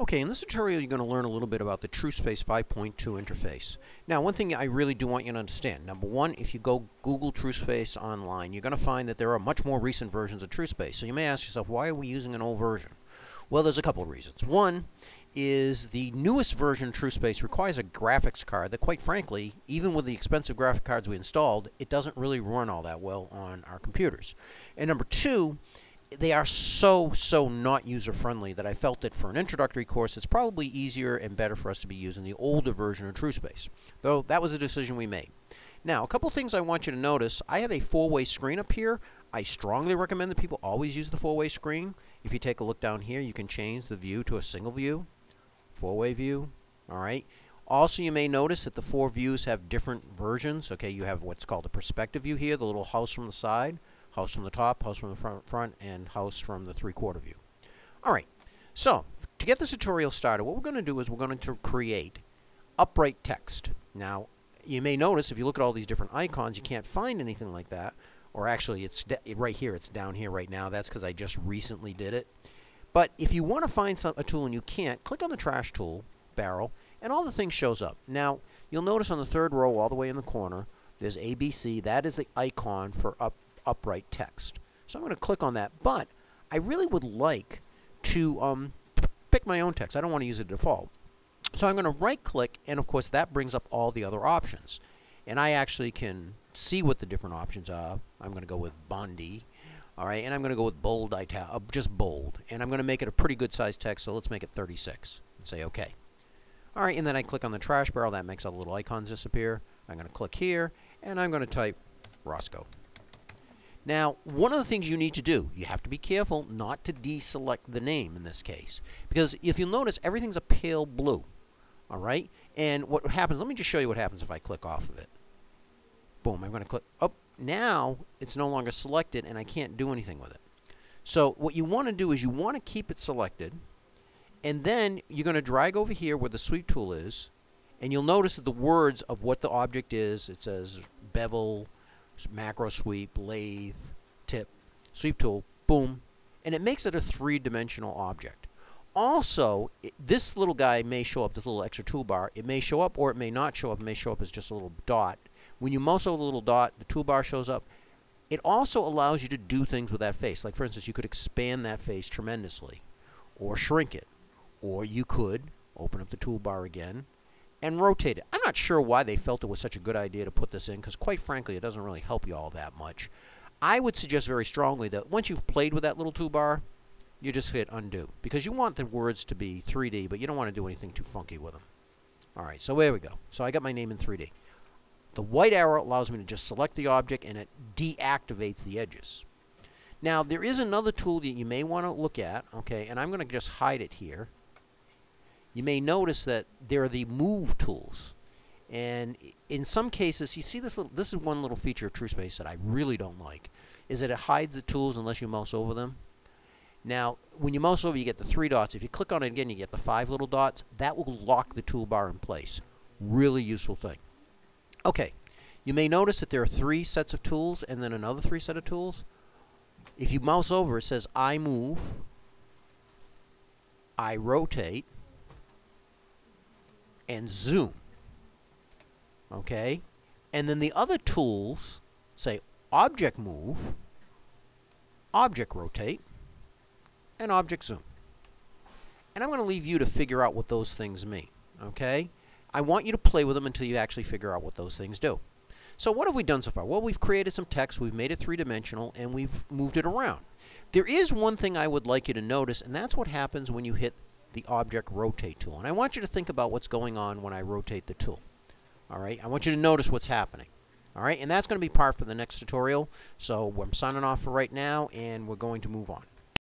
Okay, in this tutorial you're going to learn a little bit about the TrueSpace 5.2 interface. Now one thing I really do want you to understand, number one, if you go Google TrueSpace online, you're going to find that there are much more recent versions of TrueSpace. So you may ask yourself, why are we using an old version? Well, there's a couple of reasons. One is the newest version of TrueSpace requires a graphics card that quite frankly, even with the expensive graphic cards we installed, it doesn't really run all that well on our computers. And number two, they are so, so not user-friendly that I felt that for an introductory course, it's probably easier and better for us to be using the older version of TrueSpace. Though, that was a decision we made. Now, a couple things I want you to notice. I have a four-way screen up here. I strongly recommend that people always use the four-way screen. If you take a look down here, you can change the view to a single view, four-way view, all right? Also, you may notice that the four views have different versions. Okay, you have what's called a perspective view here, the little house from the side house from the top, house from the front, front and house from the three-quarter view. All right, so to get this tutorial started, what we're going to do is we're going to create upright text. Now, you may notice if you look at all these different icons, you can't find anything like that. Or actually, it's right here. It's down here right now. That's because I just recently did it. But if you want to find some, a tool and you can't, click on the trash tool barrel, and all the things shows up. Now, you'll notice on the third row, all the way in the corner, there's ABC. That is the icon for up upright text. So I'm going to click on that, but I really would like to um, pick my own text. I don't want to use a default. So I'm going to right click, and of course that brings up all the other options. And I actually can see what the different options are. I'm going to go with Bondi. All right, and I'm going to go with bold italic, uh, just bold. And I'm going to make it a pretty good size text, so let's make it 36 and say OK. All right, and then I click on the trash barrel. That makes all the little icons disappear. I'm going to click here, and I'm going to type Roscoe. Now, one of the things you need to do, you have to be careful not to deselect the name in this case. Because if you'll notice, everything's a pale blue. All right? And what happens, let me just show you what happens if I click off of it. Boom, I'm going to click. Oh, now it's no longer selected and I can't do anything with it. So what you want to do is you want to keep it selected. And then you're going to drag over here where the sweep tool is. And you'll notice that the words of what the object is, it says bevel, macro sweep, lathe, tip, sweep tool, boom, and it makes it a three-dimensional object. Also, it, this little guy may show up, this little extra toolbar. It may show up or it may not show up. It may show up as just a little dot. When you mouse over the little dot, the toolbar shows up. It also allows you to do things with that face. Like, for instance, you could expand that face tremendously or shrink it. Or you could open up the toolbar again and rotate it. I'm not sure why they felt it was such a good idea to put this in, because quite frankly, it doesn't really help you all that much. I would suggest very strongly that once you've played with that little toolbar, you just hit undo, because you want the words to be 3D, but you don't want to do anything too funky with them. All right, so there we go. So I got my name in 3D. The white arrow allows me to just select the object, and it deactivates the edges. Now, there is another tool that you may want to look at, okay, and I'm going to just hide it here you may notice that there are the move tools. And in some cases, you see this little, this is one little feature of TrueSpace that I really don't like, is that it hides the tools unless you mouse over them. Now, when you mouse over, you get the three dots. If you click on it again, you get the five little dots. That will lock the toolbar in place. Really useful thing. Okay, you may notice that there are three sets of tools and then another three set of tools. If you mouse over, it says eye move, eye rotate, and zoom. Okay? And then the other tools say object move, object rotate, and object zoom. And I'm going to leave you to figure out what those things mean. Okay? I want you to play with them until you actually figure out what those things do. So what have we done so far? Well, we've created some text, we've made it three-dimensional, and we've moved it around. There is one thing I would like you to notice, and that's what happens when you hit the object rotate tool. And I want you to think about what's going on when I rotate the tool. All right, I want you to notice what's happening. All right, and that's going to be part for the next tutorial. So I'm signing off for right now, and we're going to move on.